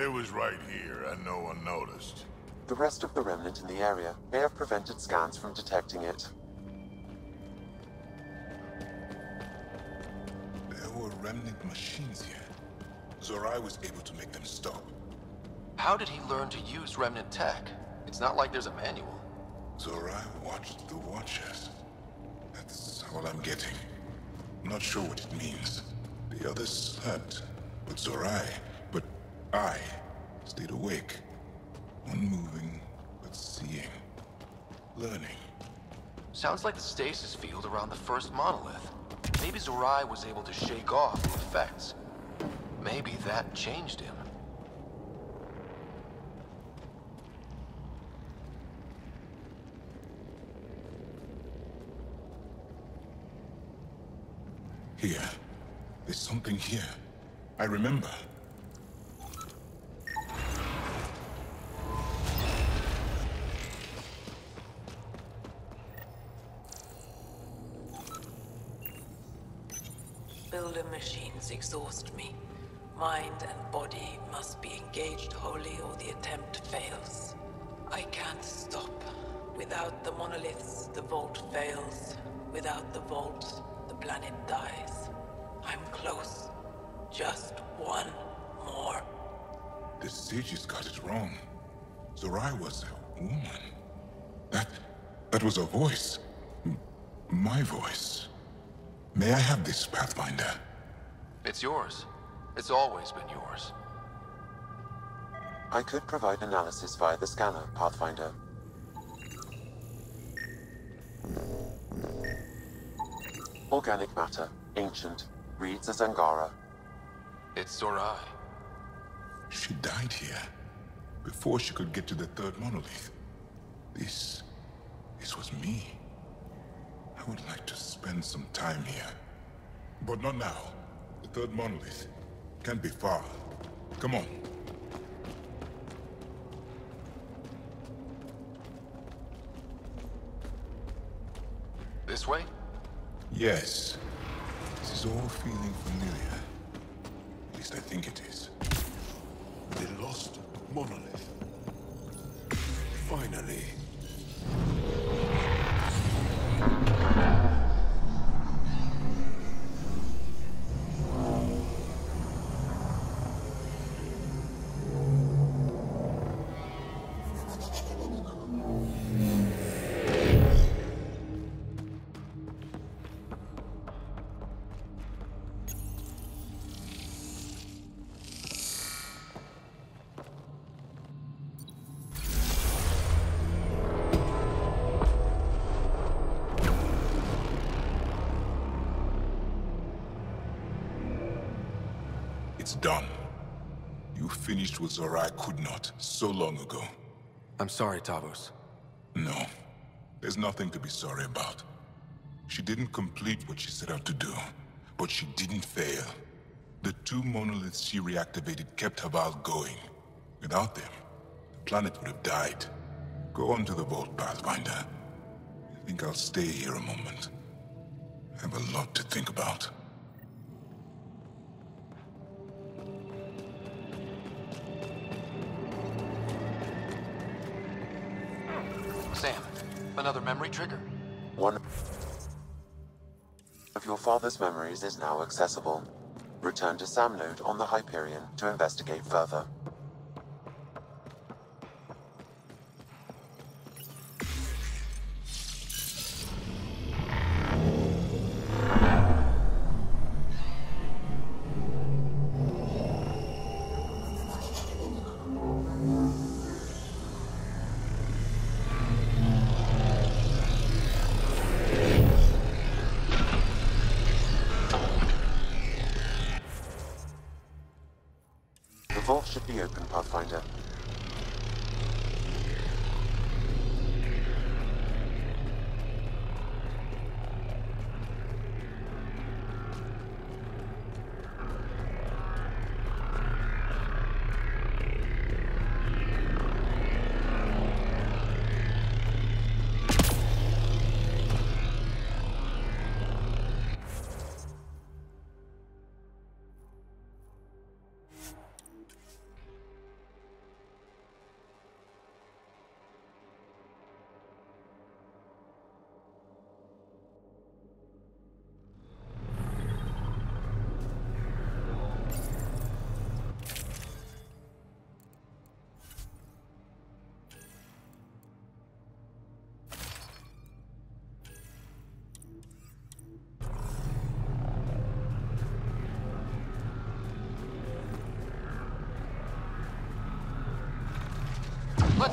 It was right here, and no one noticed. The rest of the remnant in the area may have prevented scans from detecting it. There were remnant machines here. Zorai was able to make them stop. How did he learn to use remnant tech? It's not like there's a manual. Zorai watched the Watchers. That's all I'm getting. I'm not sure what it means. The others slept, but Zorai, but I, stayed awake. Unmoving, but seeing. Learning. Sounds like the stasis field around the first monolith. Maybe Zorai was able to shake off the effects. Maybe that changed him. Here. There's something here. I remember. Builder machines exhaust me. Mind and body must be engaged wholly or the attempt fails. I can't stop. Without the monoliths, the vault fails. Without the vault, the planet dies. I'm close. Just one more. The sages got it wrong. Zorai was a woman. That... that was a voice. M my voice. May I have this, Pathfinder? It's yours. It's always been yours. I could provide analysis via the scanner, Pathfinder. Organic matter, ancient, reads as Angara. It's Zorai. She died here. Before she could get to the third monolith. This... this was me. I would like to spend some time here. But not now. The third monolith. Can't be far. Come on. This way? Yes. This is all feeling familiar. At least I think it is. The lost monolith. Finally. It's done. You finished what Zorai could not so long ago. I'm sorry, Tavos. No. There's nothing to be sorry about. She didn't complete what she set out to do, but she didn't fail. The two monoliths she reactivated kept Havarl going. Without them, the planet would have died. Go on to the vault, Pathfinder. I think I'll stay here a moment. I have a lot to think about. Another memory trigger? One of your father's memories is now accessible. Return to Samnode on the Hyperion to investigate further.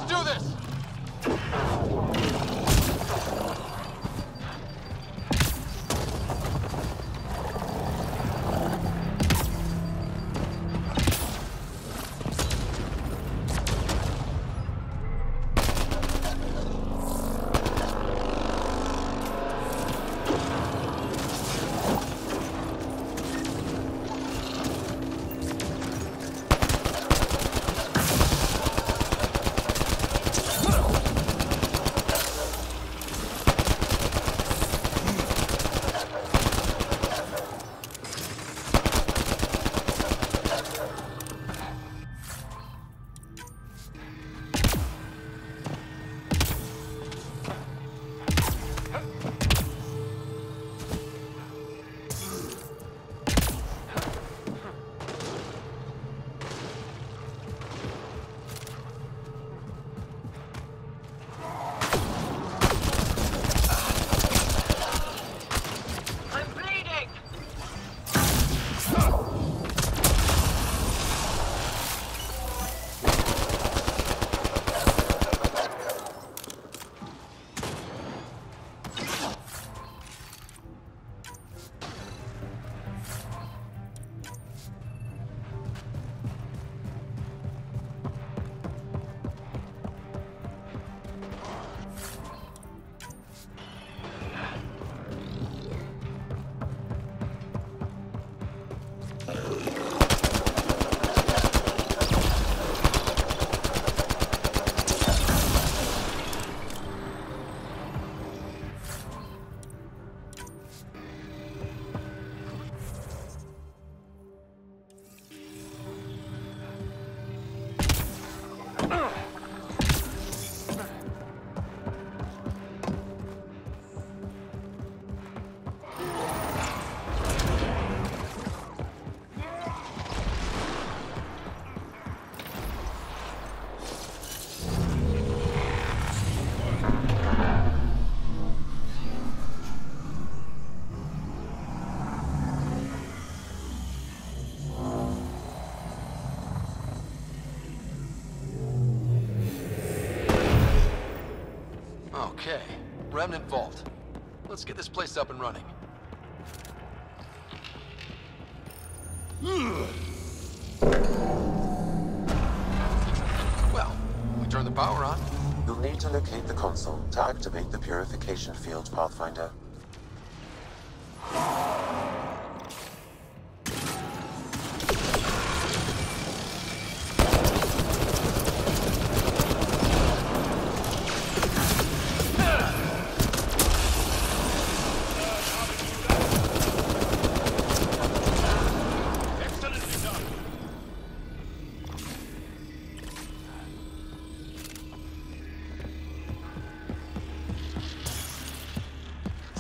Do this! Remnant Vault. Let's get this place up and running. Well, we turn the power on. You'll need to locate the console to activate the purification field, Pathfinder.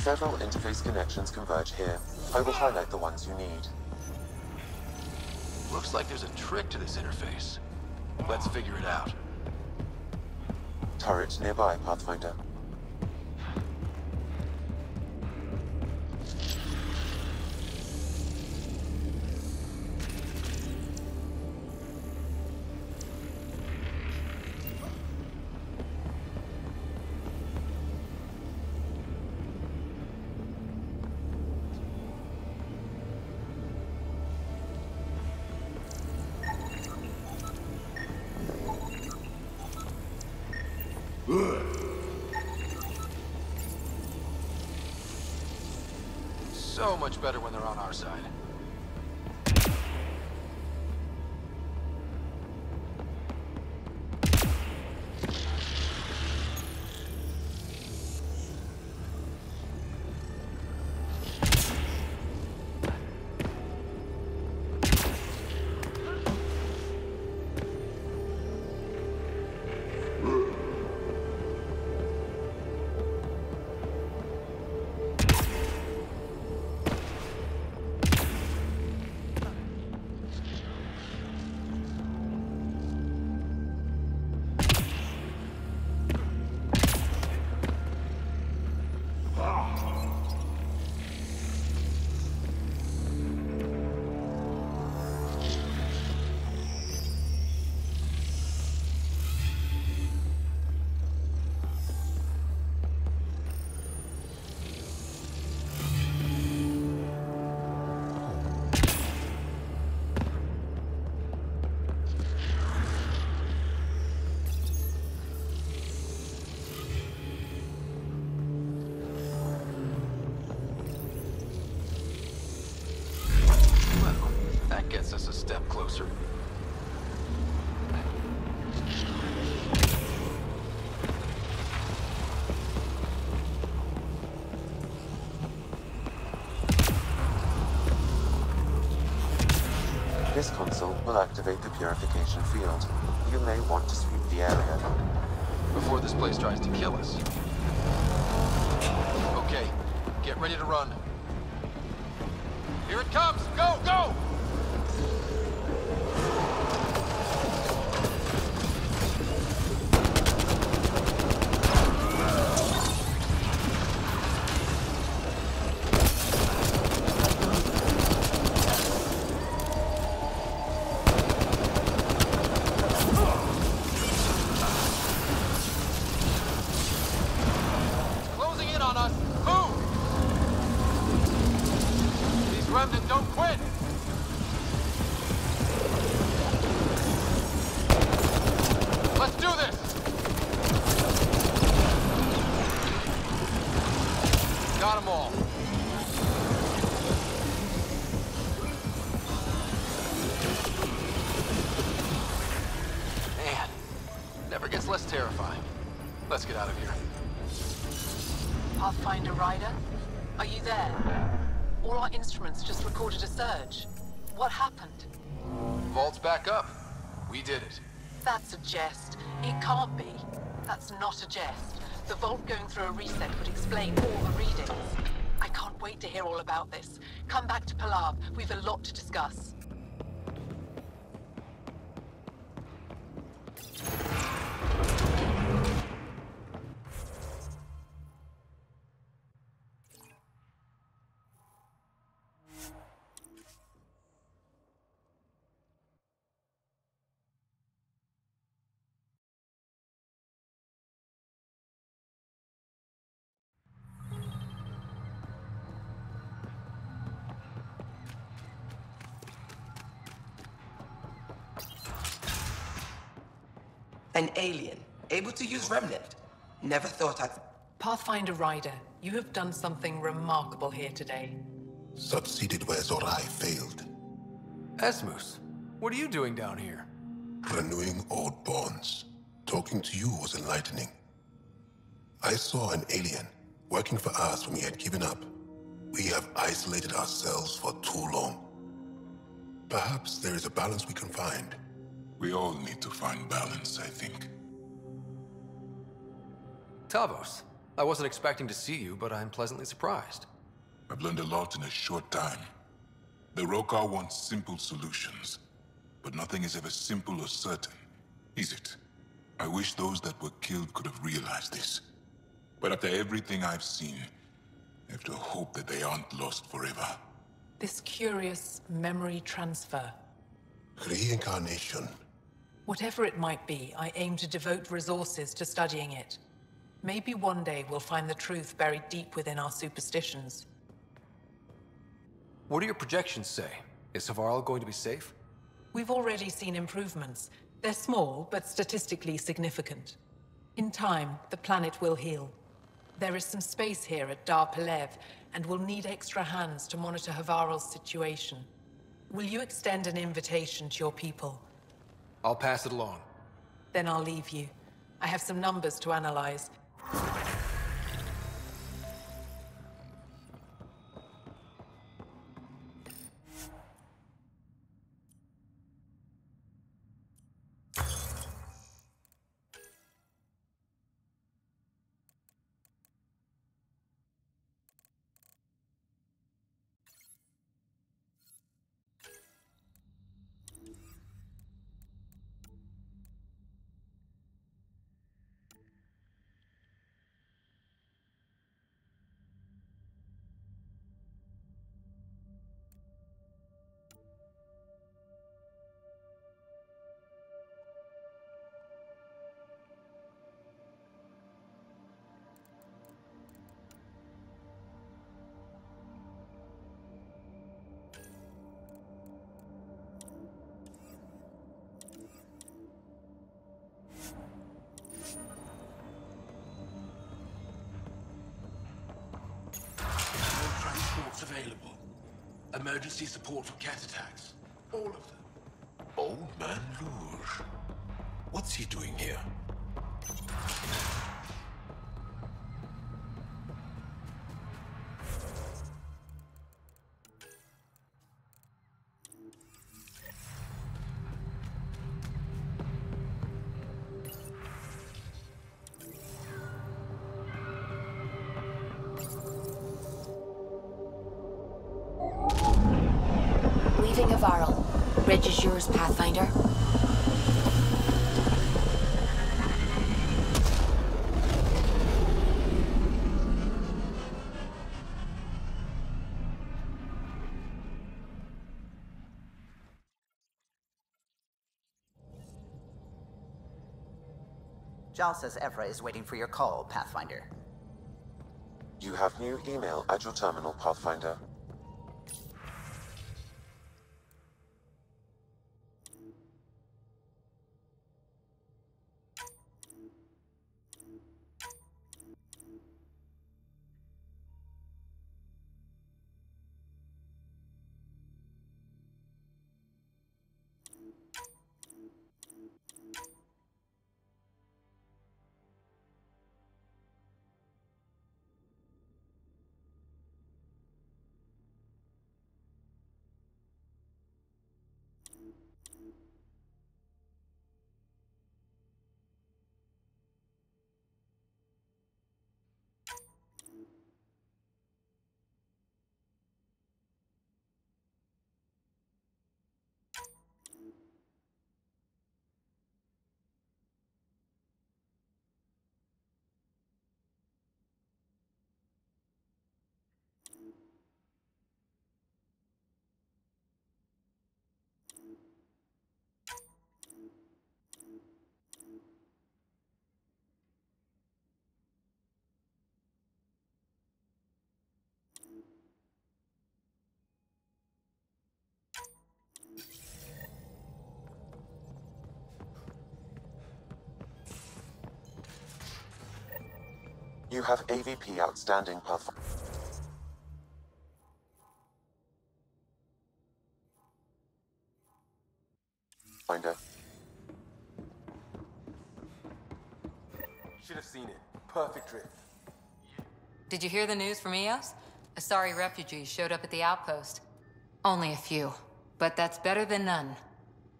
Several interface connections converge here. I will highlight the ones you need. Looks like there's a trick to this interface. Let's figure it out. Turret nearby, Pathfinder. So much better when they're on our side. Will activate the purification field. You may want to sweep the area. Before this place tries to kill us. Okay, get ready to run. Jest. The vault going through a reset would explain all the readings. I can't wait to hear all about this. Come back to Palav. We've a lot to discuss. An alien, able to use Remnant. Never thought I'd... Pathfinder Ryder, you have done something remarkable here today. Succeeded where Zorai failed. Esmus, what are you doing down here? Renewing old bonds. Talking to you was enlightening. I saw an alien working for us when we had given up. We have isolated ourselves for too long. Perhaps there is a balance we can find. We all need to find balance, I think. Tavos, I wasn't expecting to see you, but I'm pleasantly surprised. I've learned a lot in a short time. The Roekaar want simple solutions. But nothing is ever simple or certain, is it? I wish those that were killed could have realized this. But after everything I've seen, I have to hope that they aren't lost forever. This curious memory transfer. Reincarnation. Whatever it might be, I aim to devote resources to studying it. Maybe one day we'll find the truth buried deep within our superstitions. What do your projections say? Is Havarl going to be safe? We've already seen improvements. They're small, but statistically significant. In time, the planet will heal. There is some space here at Dar Pelev, and we'll need extra hands to monitor Havarl's situation. Will you extend an invitation to your people? I'll pass it along. Then I'll leave you. I have some numbers to analyze. Emergency support for cat attacks. All of them. Old man Luge. What's he doing here? Jaal says Evfra is waiting for your call, Pathfinder. You have new email at your terminal, Pathfinder. You have AVP outstanding, Pathfinder. Finder. Should have seen it. Perfect drift. Did you hear the news from Eos? Asari refugees showed up at the outpost. Only a few, but that's better than none.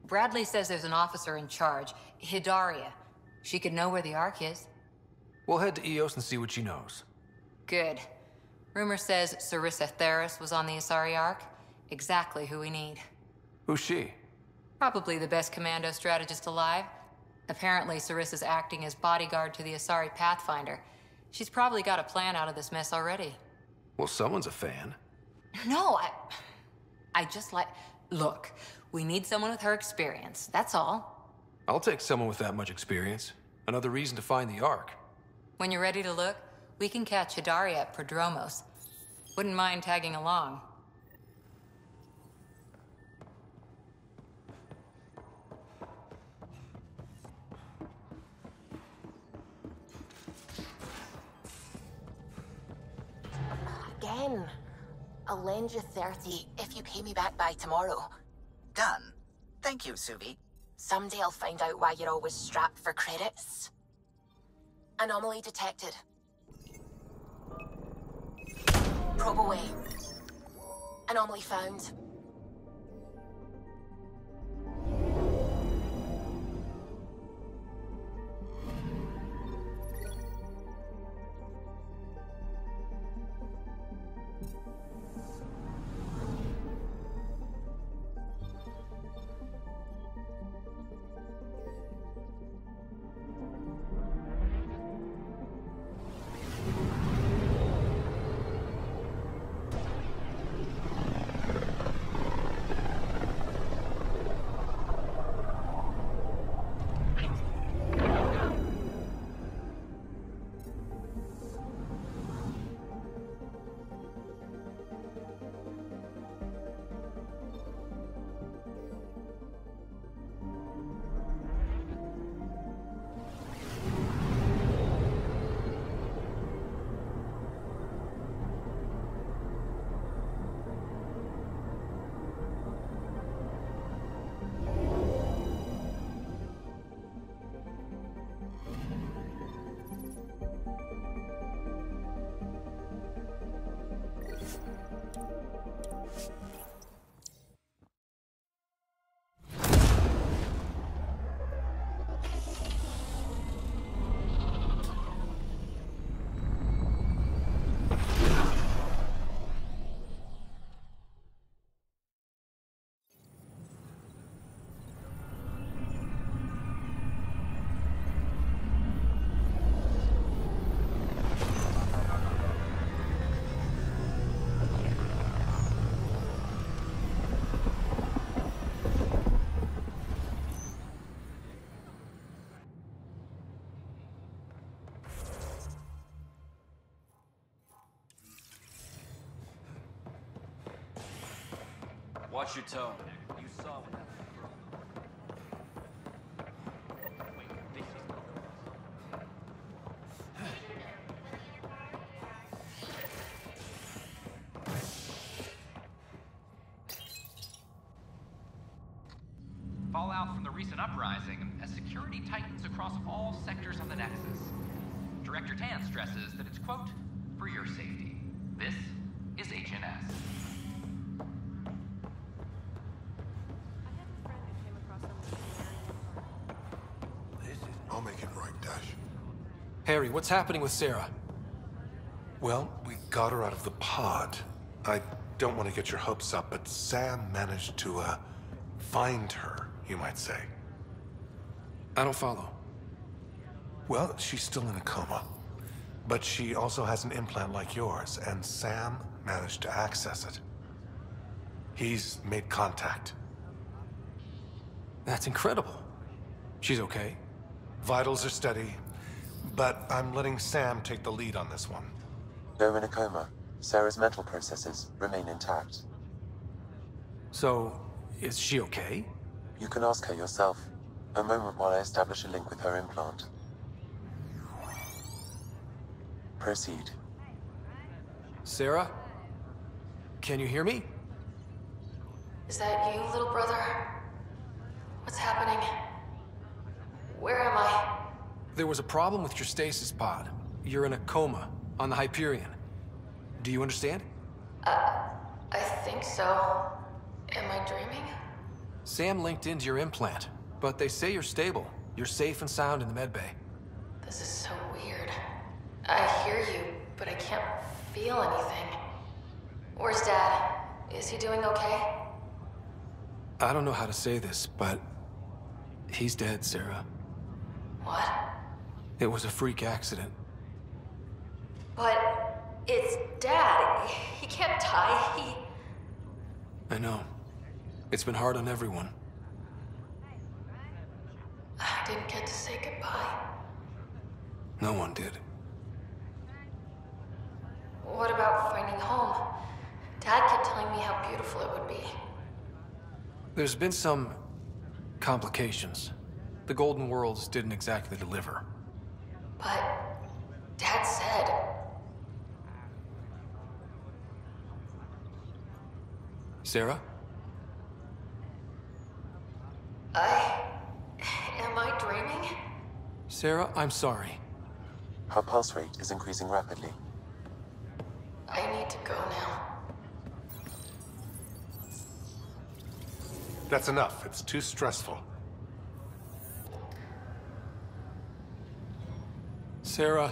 Bradley says there's an officer in charge, Hydaria. She could know where the Ark is. We'll head to Eos and see what she knows. Good. Rumor says Sarissa Theris was on the Asari Ark. Exactly who we need. Who's she? Probably the best commando strategist alive. Apparently, Sarissa's acting as bodyguard to the Asari Pathfinder. She's probably got a plan out of this mess already. Well, someone's a fan. No, I... I just like... Look, we need someone with her experience, that's all. I'll take someone with that much experience. Another reason to find the Ark. When you're ready to look, we can catch Hydaria at Prodromos. Wouldn't mind tagging along. Again. I'll lend you 30 if you pay me back by tomorrow. Done. Thank you, Suvi. Someday I'll find out why you're always strapped for credits. Anomaly detected. Probe away. Anomaly found. Watch your tone. You saw what happened. Fallout from the recent uprising as security tightens across all sectors of the Nexus. Director Tan stresses that it's, quote, for your safety. This is HNS. What's happening with Sara? Well, we got her out of the pod. I don't want to get your hopes up, but Sam managed to, uh, find her, you might say. I don't follow. Well, she's still in a coma. But she also has an implant like yours, and Sam managed to access it. He's made contact. That's incredible. She's okay? Vitals are steady, but I'm letting Sam take the lead on this one. Though in a coma, Sara's mental processes remain intact. So, is she okay? You can ask her yourself. A moment while I establish a link with her implant. Proceed. Sara? Can you hear me? Is that you, little brother? What's happening? Where am I? There was a problem with your stasis pod. You're in a coma on the Hyperion. Do you understand? Uh, I think so. Am I dreaming? Sam linked into your implant, but they say you're stable. You're safe and sound in the medbay. This is so weird. I hear you, but I can't feel anything. Where's Dad? Is he doing okay? I don't know how to say this, but he's dead, Sara. What? It was a freak accident. But it's Dad. He can't die. He. I know. It's been hard on everyone. I didn't get to say goodbye. No one did. What about finding home? Dad kept telling me how beautiful it would be. There's been some complications. The Golden Worlds didn't exactly deliver. But Dad said Sara? I. Am I dreaming? Sara, I'm sorry. Her pulse rate is increasing rapidly. I need to go now. That's enough. It's too stressful. Sara.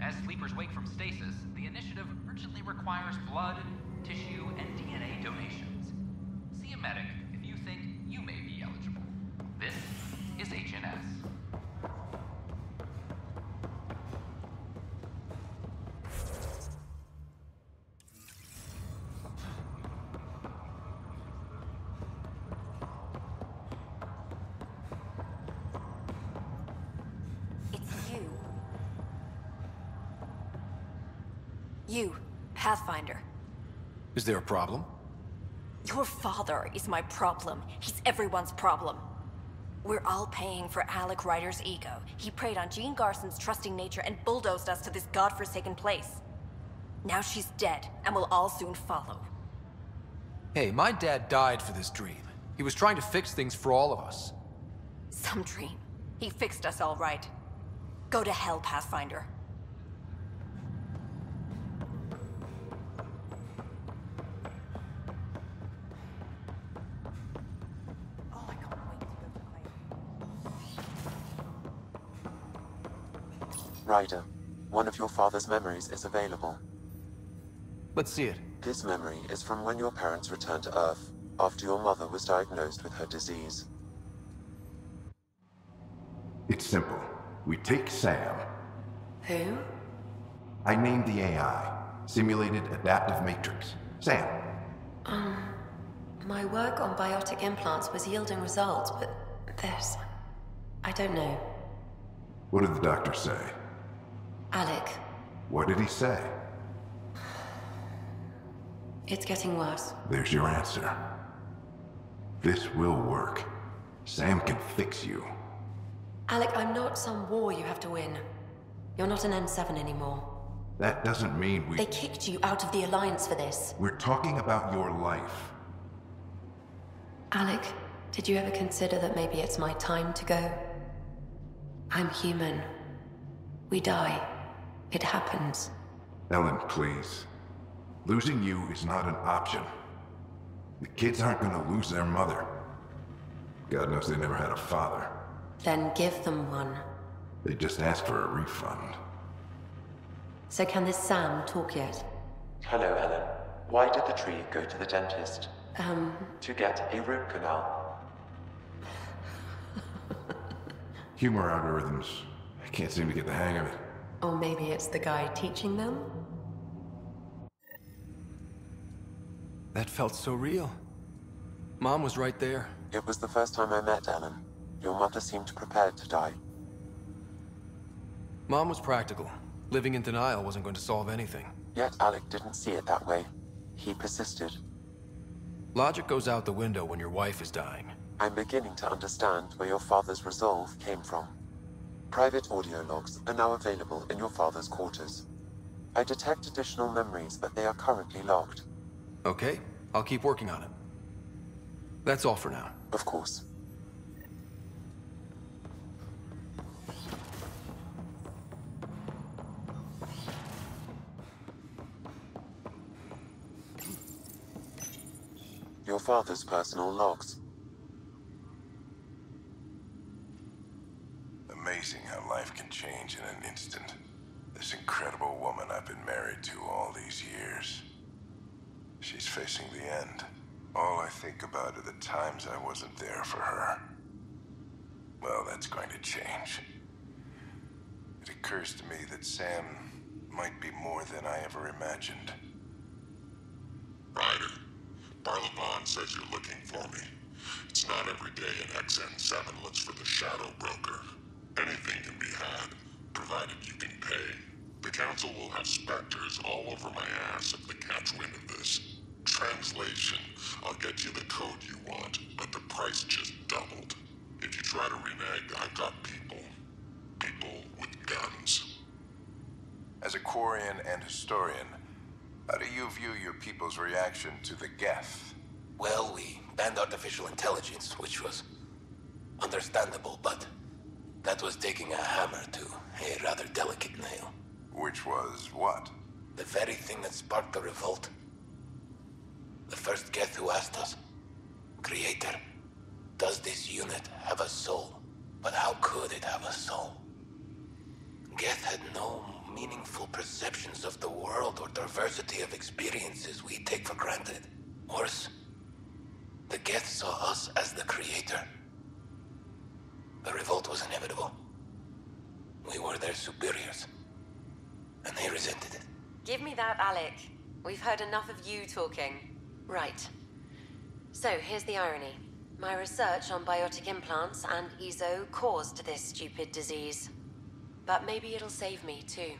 As sleepers wake from stasis, the initiative urgently requires blood, tissue, and DNA donations. See a medic You, Pathfinder. Is there a problem? Your father is my problem. He's everyone's problem. We're all paying for Alec Ryder's ego. He preyed on Jien Garson's trusting nature and bulldozed us to this godforsaken place. Now she's dead, and we'll all soon follow. Hey, my dad died for this dream. He was trying to fix things for all of us. Some dream. He fixed us all right. Go to hell, Pathfinder. Ryder, one of your father's memories is available. Let's see it. This memory is from when your parents returned to Earth, after your mother was diagnosed with her disease. It's simple. We take Sam. Who? I named the AI. Simulated Adaptive Matrix. Sam. Um, my work on biotic implants was yielding results, but this... I don't know. What did the doctor say? Alec, What did he say? it's getting worse. There's your answer. This will work. Sam can fix you. Alec, I'm not some war you have to win. You're not an N7 anymore. That doesn't mean we... They kicked you out of the Alliance for this. We're talking about your life. Alec, did you ever consider that maybe it's my time to go? I'm human. We die. It happens. Ellen, please. Losing you is not an option. The kids aren't gonna lose their mother. God knows they never had a father. Then give them one. They just asked for a refund. So can this Sam talk yet? Hello, Ellen. Why did the tree go to the dentist? Um, To get a root canal. Humor algorithms. I can't seem to get the hang of it. Or maybe it's the guy teaching them? That felt so real. Mom was right there. It was the first time I met Ellen. Your mother seemed prepared to die. Mom was practical. Living in denial wasn't going to solve anything. Yet Alec didn't see it that way. He persisted. Logic goes out the window when your wife is dying. I'm beginning to understand where your father's resolve came from. Private audio logs are now available in your father's quarters. I detect additional memories, but they are currently logged. Okay, I'll keep working on it. That's all for now. Of course. Your father's personal logs. Married to all these years. She's facing the end. All I think about are the times I wasn't there for her. Well, that's going to change. It occurs to me that Sam might be more than I ever imagined. Ryder, Barlevon says you're looking for me. It's not every day an XN7 looks for the Shadow Broker. Anything can be had, provided you can pay. The Council will have specters all over my ass if they catch wind of this. Translation, I'll get you the code you want, but the price just doubled. If you try to renege, I've got people. People with guns. As a Quarian and historian, how do you view your people's reaction to the Geth? Well, we banned artificial intelligence, which was understandable, but that was taking a hammer to a rather delicate nail. Which was what? The very thing that sparked the revolt. The first Geth who asked us, Creator, does this unit have a soul? But how could it have a soul? Geth had no meaningful perceptions of the world or diversity of experiences we take for granted. Worse, the Geth saw us as the creator. The revolt was inevitable. We were their superiors, and they resented it. Give me that, Alec. We've heard enough of you talking. Right. So, here's the irony. My research on biotic implants and eezo caused this stupid disease. But maybe it'll save me, too.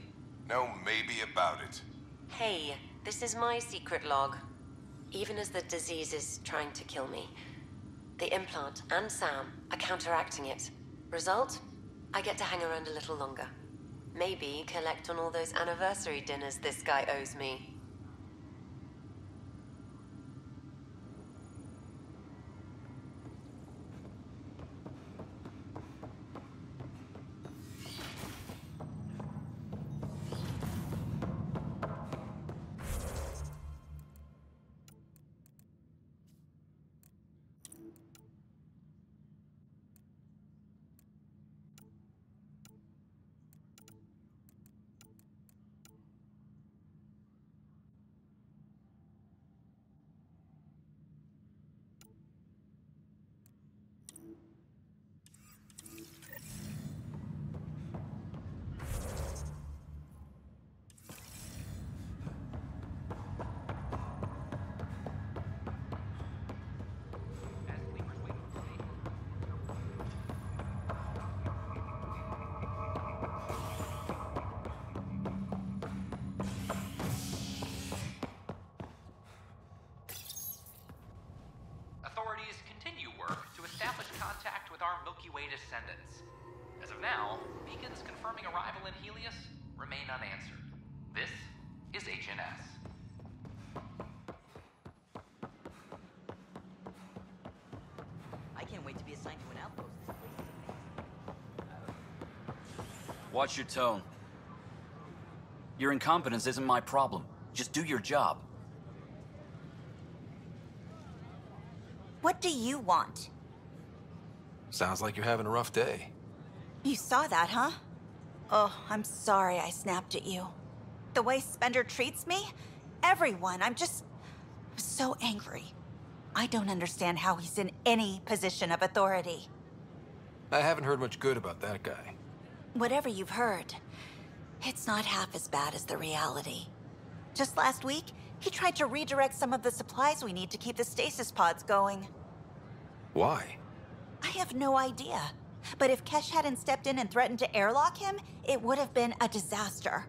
No maybe about it. Hey, this is my secret log. Even as the disease is trying to kill me, the implant and Sam are counteracting it. Result? I get to hang around a little longer. Maybe collect on all those anniversary dinners this guy owes me. Now, beacons confirming arrival in Heleus remain unanswered. This is HNS. I can't wait to be assigned to an outpost. Watch your tone. Your incompetence isn't my problem. Just do your job. What do you want? Sounds like you're having a rough day. You saw that, huh? Oh, I'm sorry I snapped at you. The way Spender treats me? Everyone, I'm just so angry. I don't understand how he's in any position of authority. I haven't heard much good about that guy. Whatever you've heard, it's not half as bad as the reality. Just last week, he tried to redirect some of the supplies we need to keep the stasis pods going. Why? I have no idea. But if Kesh hadn't stepped in and threatened to airlock him, it would have been a disaster.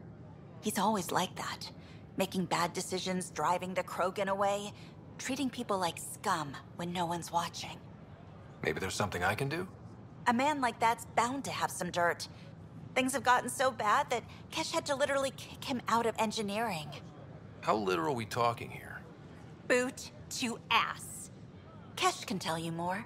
He's always like that. Making bad decisions, driving the Krogan away, treating people like scum when no one's watching. Maybe there's something I can do? A man like that's bound to have some dirt. Things have gotten so bad that Kesh had to literally kick him out of engineering. How literal are we talking here? Boot to ass. Kesh can tell you more.